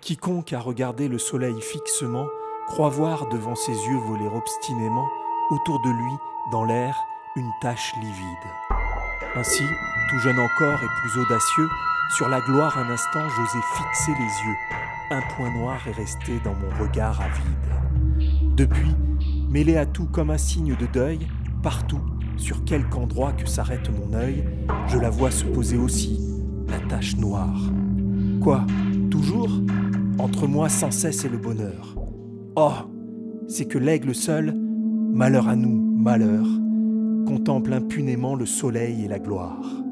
Quiconque a regardé le soleil fixement croit voir devant ses yeux voler obstinément autour de lui, dans l'air, une tache livide. Ainsi, tout jeune encore et plus audacieux, sur la gloire un instant j'osais fixer les yeux. Un point noir est resté dans mon regard avide. Depuis, mêlé à tout comme un signe de deuil, partout, sur quelque endroit que s'arrête mon œil, je la vois se poser aussi, la noire. Quoi Toujours? Entre moi sans cesse et le bonheur. Oh C'est que l'aigle seul, malheur à nous, malheur, contemple impunément le soleil et la gloire.